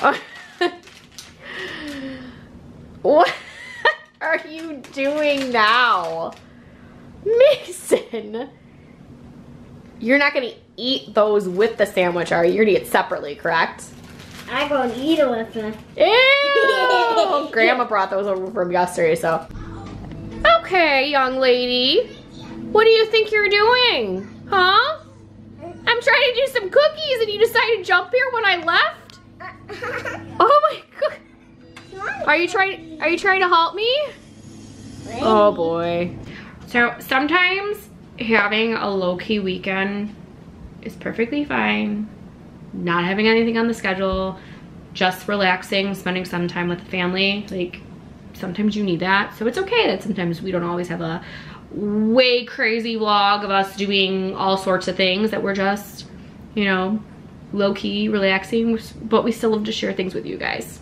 what are you doing now? Mason! You're not gonna eat those with the sandwich, are you? You're gonna eat it separately, correct? I'm gonna eat it with them. Ew! Grandma brought those over from yesterday, so. Okay, young lady. What do you think you're doing? Huh? I'm trying to do some cookies and you decided to jump here when I left? Oh my god. Are you trying are you trying to help me? Oh boy. So sometimes having a low-key weekend is perfectly fine. Not having anything on the schedule, just relaxing, spending some time with the family. Like sometimes you need that. So it's okay that sometimes we don't always have a way crazy vlog of us doing all sorts of things that we're just, you know, low-key relaxing, but we still love to share things with you guys.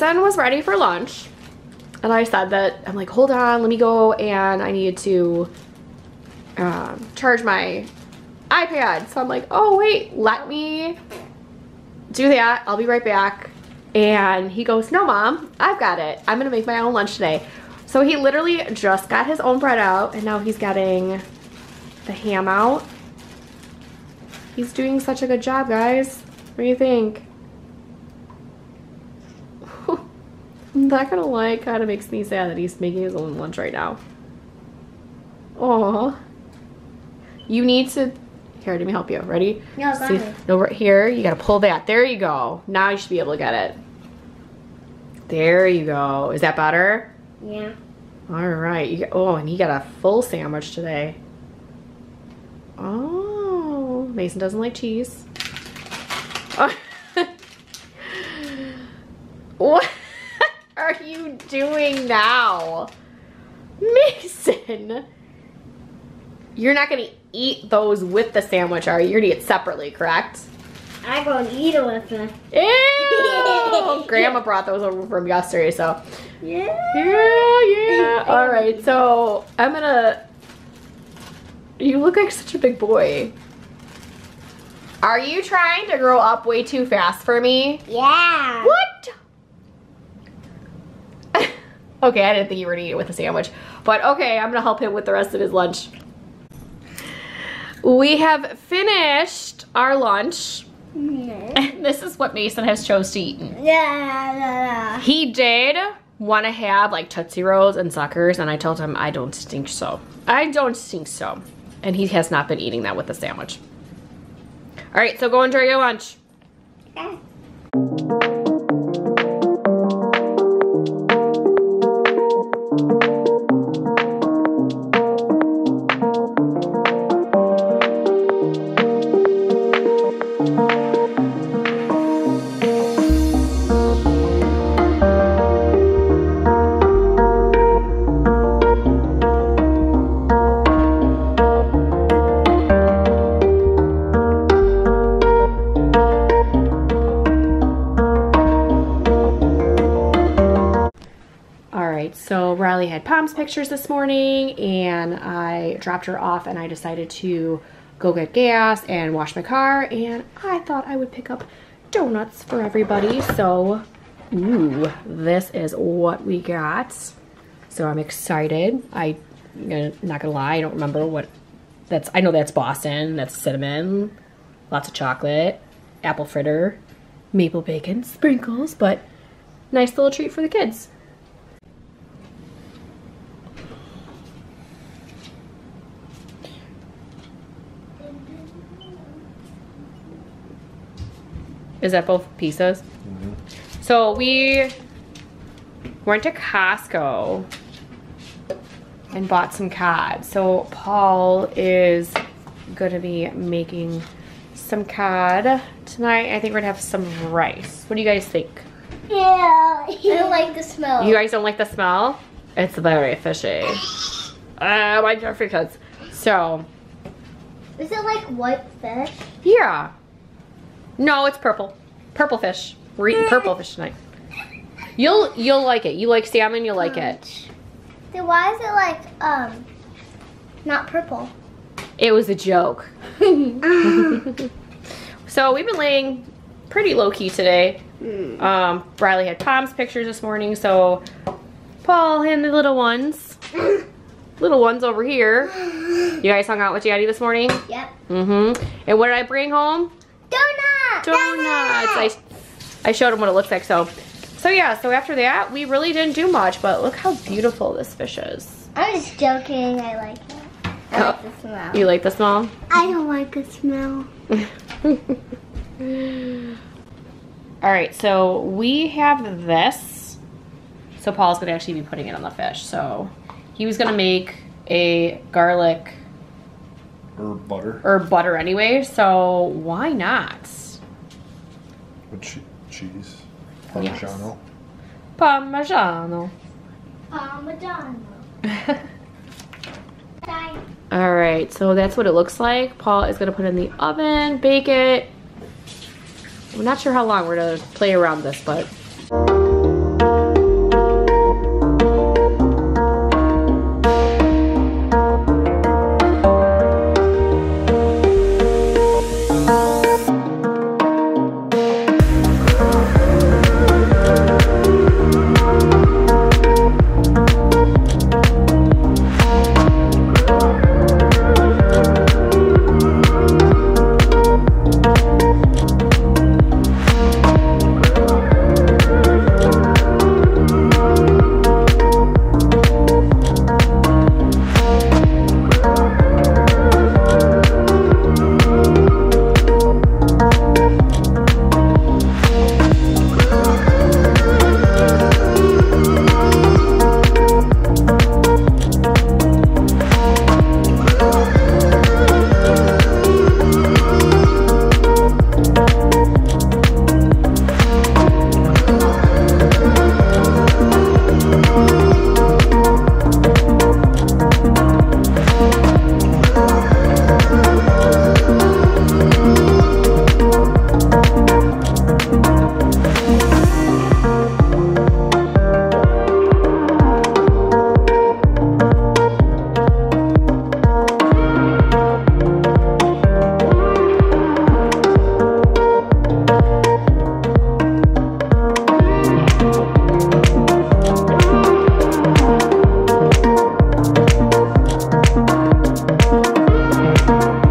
Mason was ready for lunch and I said that I'm like hold on let me go and I needed to um, charge my iPad. So I'm like oh wait let me do that. I'll be right back. And he goes no mom I've got it. I'm gonna make my own lunch today. So he literally just got his own bread out and now he's getting the ham out. He's doing such a good job guys. What do you think I'm not gonna lie, it kind of makes me sad that he's making his own lunch right now. Aw. You need to. Here, let me help you. Ready? No, See, no, right here. You gotta pull that. There you go. Now you should be able to get it. There you go. Is that better? Yeah. All right. Got, oh, and he got a full sandwich today. Oh, Mason doesn't like cheese. Oh. what are you doing now? Mason! You're not gonna eat those with the sandwich, are you? You're gonna eat it separately, correct? I go and eat it with them. Ew! Grandma brought those over from yesterday, so. Yeah. Yeah, yeah. All right, so I'm gonna. You look like such a big boy. Are you trying to grow up way too fast for me? Yeah. What? Okay, I didn't think you were gonna eat it with a sandwich, but okay, I'm gonna help him with the rest of his lunch. We have finished our lunch, Yeah. and this is what Mason has chose to eat. Yeah. He did want to have like Tootsie Rolls and suckers, and I told him I don't think so. I don't think so. And he has not been eating that with the sandwich. All right, so go enjoy your lunch. Yeah. Palms pictures this morning, and I dropped her off, and I decided to go get gas and wash my car, and I thought I would pick up donuts for everybody. So, ooh, this is what we got. So I'm excited. I, am not gonna lie, I don't remember what that's. I know that's Boston. That's cinnamon, lots of chocolate, apple fritter, maple bacon, sprinkles, but nice little treat for the kids. Is that both pieces? So we went to Costco and bought some cod. So Paul is gonna be making some cod tonight. I think we're gonna have some rice. What do you guys think? Yeah. I don't like the smell. You guys don't like the smell? It's very fishy. Uh, my Jeffrey cuts. So, Is it like white fish? yeah. No, it's purple. Purple fish. We're eating purple fish tonight. You'll you'll like it. You like salmon, you'll like it. Then why is it like um not purple? It was a joke. so we've been laying pretty low key today. Um, Riley had Tom's pictures this morning, so Paul and the little ones, little ones over here. You guys hung out with Daddy this morning? Yep. Mm-hmm. And what did I bring home? Donut. Donuts. I, I showed him what it looks like. So, so yeah. So after that, we really didn't do much, but look how beautiful this fish is. I'm just joking. I like it. I like the smell. You like the smell? I don't like the smell. All right, so we have this. So Paul's gonna actually be putting it on the fish. So he was gonna make a garlic Or butter. or butter anyway. So why not? With che- cheese. Yes. Parmigiano. Parmigiano. Parmigiano. All right, so that's what it looks like. Paul is gonna put it in the oven, bake it. I'm not sure how long we're gonna play around this, but Okay,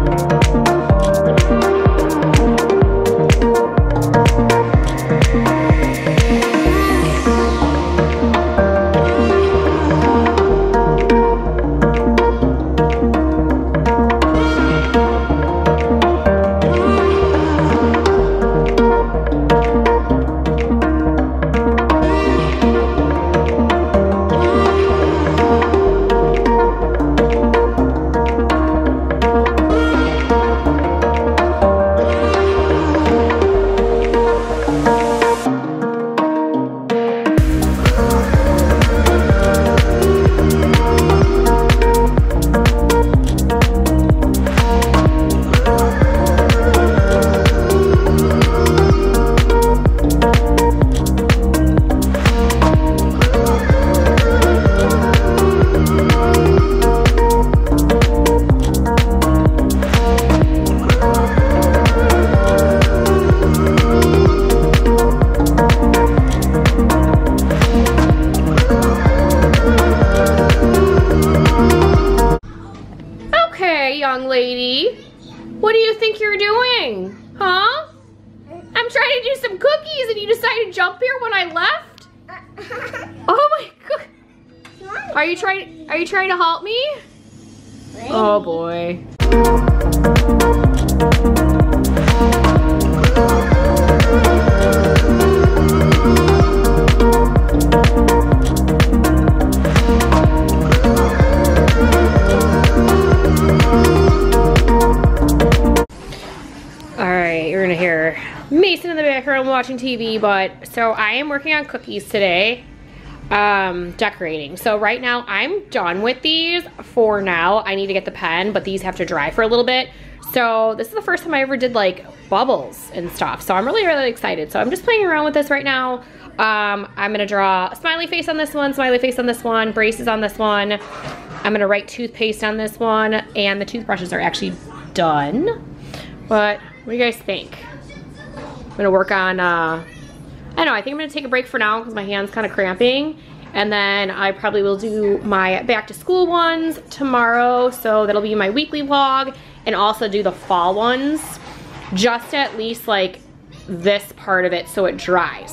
think you're doing? Huh? I'm trying to do some cookies and you decided to jump here when I left? Oh my god. Are you trying are you trying to halt me? Oh boy. Background watching TV, but so I am working on cookies today, um, decorating. So right now I'm done with these for now. I need to get the pen, but these have to dry for a little bit. So this is the first time I ever did like bubbles and stuff. So I'm really, really excited. So I'm just playing around with this right now. Um, I'm gonna draw a smiley face on this one, smiley face on this one, braces on this one. I'm gonna write toothpaste on this one, and the toothbrushes are actually done. But what do you guys think? Gonna work on, uh, I don't know, I think I'm gonna take a break for now because my hand's kind of cramping. And then I probably will do my back to school ones tomorrow. So that'll be my weekly vlog and also do the fall ones. Just at least like this part of it so it dries.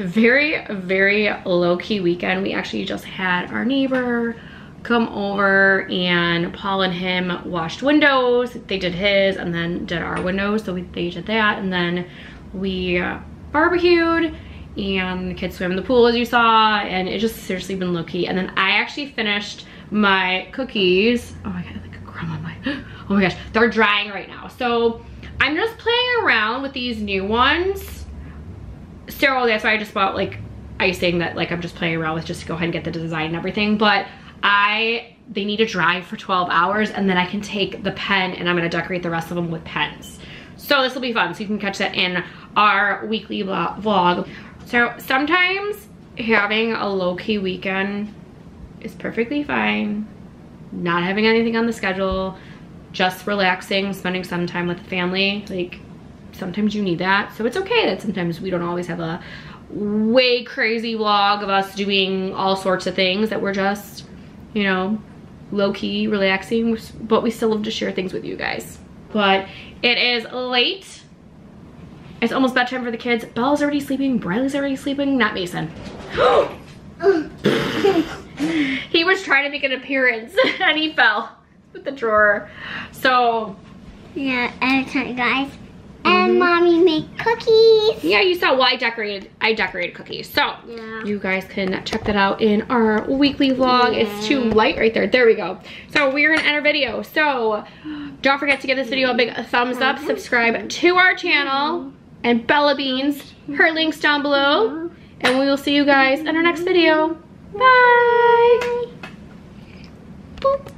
Very, very low-key weekend. We actually just had our neighbor come over and Paul and him washed windows. They did his and then did our windows. So we, they did that and then we uh, barbecued and the kids swam in the pool as you saw and it just seriously been low-key. And then I actually finished my cookies. Oh my God, like a crumb on my, oh my gosh, they're drying right now. So I'm just playing around with these new ones so that's why I just bought like icing that like I'm just playing around with just to go ahead and get the design and everything. But I, they need to dry for 12 hours and then I can take the pen and I'm gonna decorate the rest of them with pens. So this will be fun. So you can catch that in our weekly vlog. So sometimes having a low-key weekend is perfectly fine. Not having anything on the schedule, just relaxing, spending some time with the family. Like sometimes you need that. So it's okay that sometimes we don't always have a way crazy vlog of us doing all sorts of things that we're just, you know, low-key relaxing, but we still love to share things with you guys. But it is late. It's almost bedtime for the kids. Bella's already sleeping. Riley's already sleeping. Not Mason. he was trying to make an appearance and he fell with the drawer. So Yeah, anytime, guys. And mm-hmm. mommy make cookies. yeah, you saw why I decorated. I decorated cookies. So Yeah. you guys can check that out in our weekly vlog. It's too light right there. There we go. So we're gonna end our video. So don't forget to give this video a big thumbs up. Subscribe to our channel mm-hmm. and Bella Beans. Her links down below. Mm-hmm. And we will see you guys in our next video. Bye. Boop.